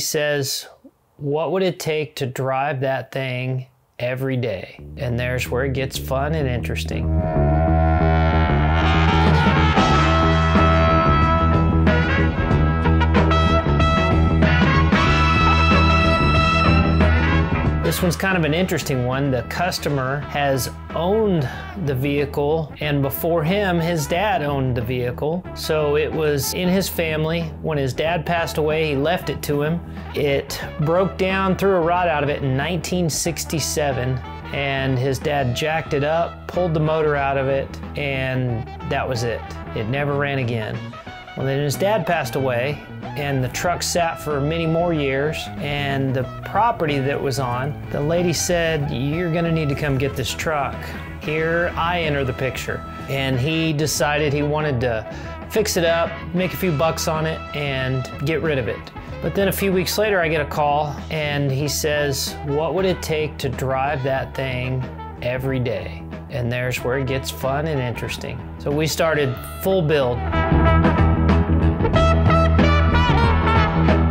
says, What would it take to drive that thing every day? And there's where it gets fun and interesting. This one's kind of an interesting one. The customer has owned the vehicle, and before him, his dad owned the vehicle. So it was in his family. When his dad passed away, he left it to him. It broke down, threw a rod out of it in 1967, and his dad jacked it up, pulled the motor out of it, and that was it. It never ran again. Well, then his dad passed away, and the truck sat for many more years. And the property that was on, the lady said, You're gonna need to come get this truck. Here I enter the picture. And he decided he wanted to fix it up, make a few bucks on it, and get rid of it. But then a few weeks later, I get a call, and he says, What would it take to drive that thing every day? And there's where it gets fun and interesting. So we started full build.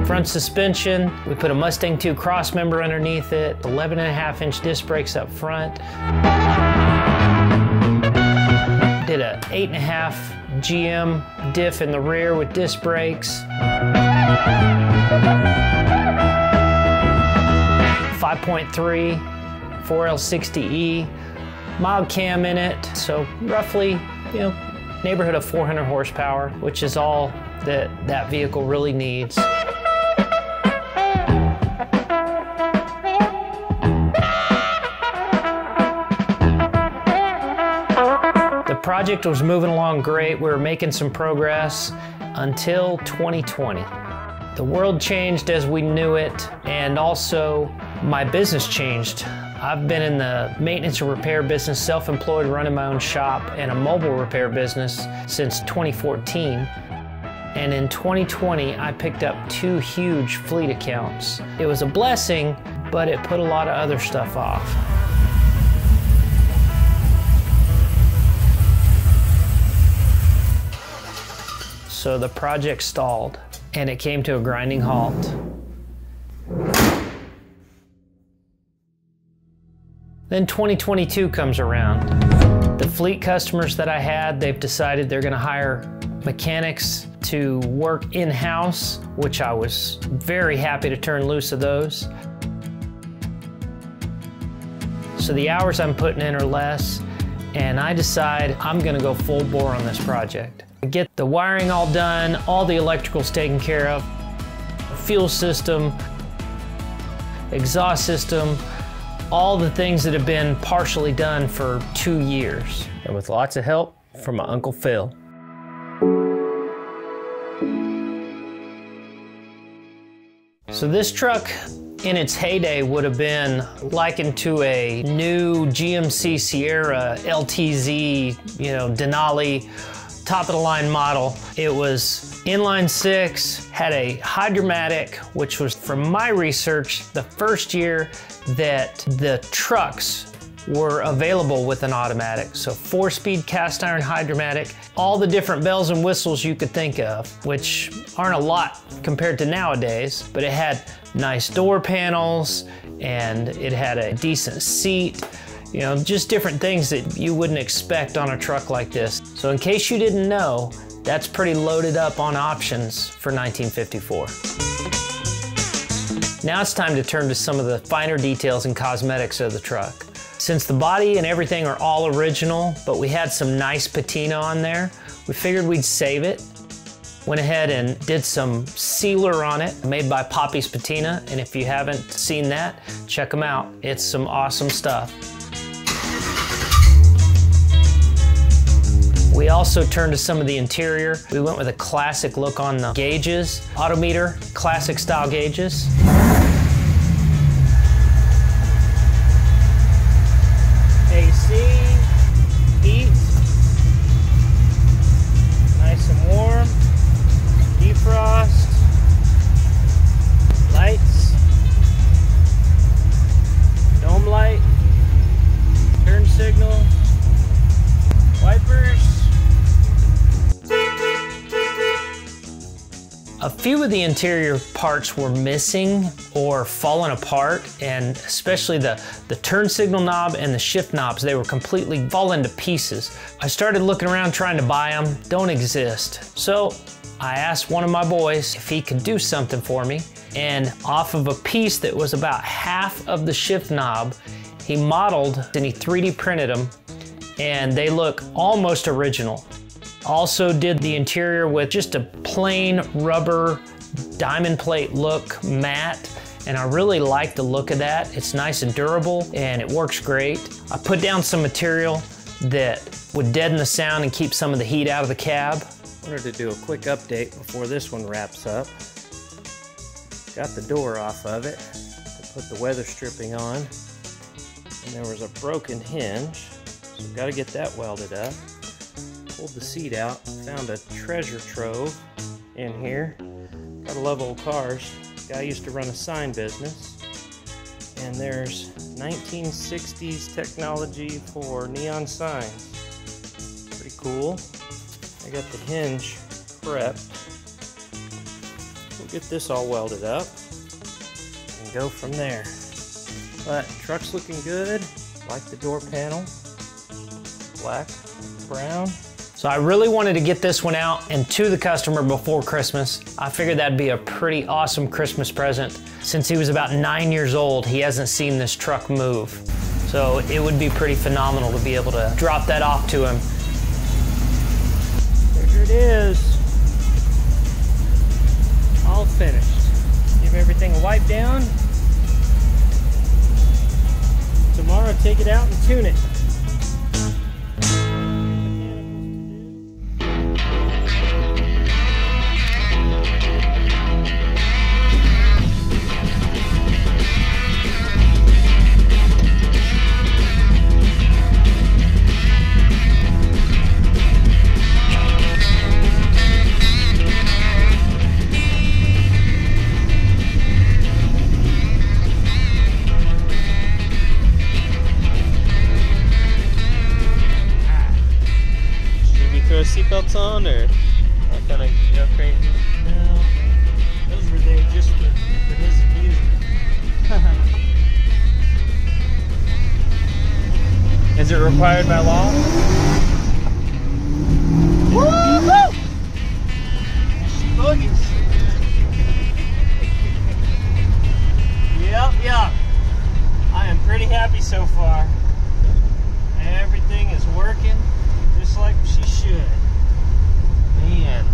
Front suspension. We put a Mustang 2 cross member underneath it, 11 and a half inch disc brakes up front. Did a eight and a half GM diff in the rear with disc brakes. 5.3 4L60E, mild cam in it, so roughly, you know, neighborhood of 400 horsepower, which is all that that vehicle really needs. Project was moving along great. We were making some progress until 2020. The world changed as we knew it, and also my business changed. I've been in the maintenance and repair business, self employed, running my own shop, and a mobile repair business since 2014. And in 2020, I picked up two huge fleet accounts. It was a blessing, but it put a lot of other stuff off. So the project stalled and it came to a grinding halt. Then 2022 comes around. The fleet customers that I had, they've decided they're going to hire mechanics to work in-house, which I was very happy to turn loose of those. So the hours I'm putting in are less, and I decide I'm going to go full bore on this project. Get the wiring all done, all the electricals taken care of, fuel system, exhaust system, all the things that have been partially done for two years. And with lots of help from my Uncle Phil. So this truck in its heyday would have been likened to a new GMC Sierra LTZ, you know, Denali top of the line model. It was inline six, had a Hydra-Matic, which was from my research, the first year that the trucks were available with an automatic. So four speed cast iron Hydra-Matic, all the different bells and whistles you could think of, which aren't a lot compared to nowadays, but it had nice door panels and it had a decent seat. You know, just different things that you wouldn't expect on a truck like this. So in case you didn't know, that's pretty loaded up on options for 1954. Now it's time to turn to some of the finer details and cosmetics of the truck. Since the body and everything are all original, but we had some nice patina on there, we figured we'd save it. Went ahead and did some sealer on it made by Poppy's Patina, and if you haven't seen that, check them out. It's some awesome stuff. We also turned to some of the interior. We went with a classic look on the gauges. Autometer, classic style gauges. A few of the interior parts were missing or fallen apart, and especially the, the turn signal knob and the shift knobs, they were completely fallen to pieces. I started looking around trying to buy them, don't exist. So I asked one of my boys if he could do something for me, and off of a piece that was about half of the shift knob, he modeled and he 3D printed them, and they look almost original. Also did the interior with just a plain rubber diamond plate look matte and I really like the look of that. It's nice and durable and it works great. I put down some material that would deaden the sound and keep some of the heat out of the cab. I Wanted to do a quick update before this one wraps up. Got the door off of it, put the weather stripping on, and there was a broken hinge, so got to get that welded up pulled the seat out, found a treasure trove in here. Gotta love old cars. Guy used to run a sign business. And there's 1960s technology for neon signs. Pretty cool. I got the hinge prepped. We'll get this all welded up and go from there. But truck's looking good. Like the door panel. Black, brown. So I really wanted to get this one out and to the customer before Christmas. I figured that'd be a pretty awesome Christmas present. Since he was about nine years old, he hasn't seen this truck move. So it would be pretty phenomenal to be able to drop that off to him. There it is. All finished. Give everything a wipe down. Tomorrow take it out and tune it. Seatbelts on or that kind of you know crazy? No, those were there just for, for his amusement. Is it required by law? Woo! Boogies. yep, yep. I am pretty happy so far. Everything is working just like she should. Man.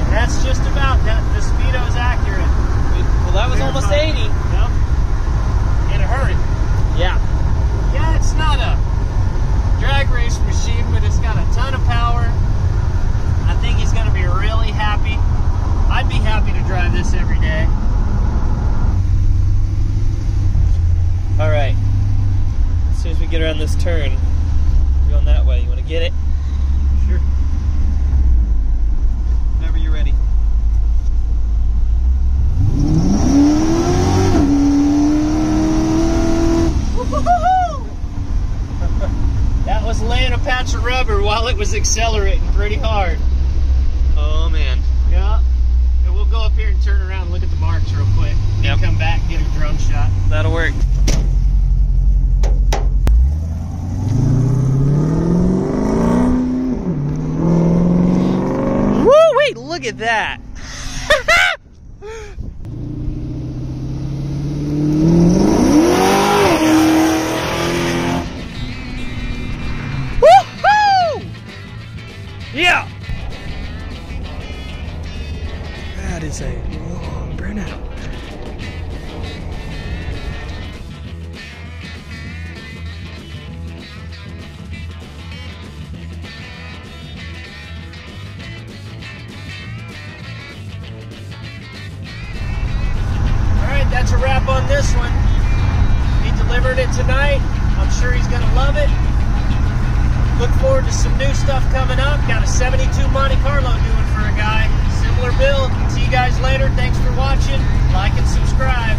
and that's just about that. The speedo is accurate. Well, that was almost 80. Yep. In a hurry. Yeah. Yeah, it's not a drag race machine, but it's got a ton of power. I think he's going to be really happy. I'd be happy to drive this every day. All right. As soon as we get around this turn, going that way. You want to get it? Sure. Whenever you're ready. that was laying a patch rubber while it was accelerating pretty hard. Oh man. Yeah. And we'll go up here and turn around and look at the marks real quick. And Yep. come back and get a drone shot. That'll work. Woo! Wait, look at that. Some new stuff coming up. Got a 72 Monte Carlo doing for a guy. Similar build, See you guys later. Thanks for watching. Like and subscribe.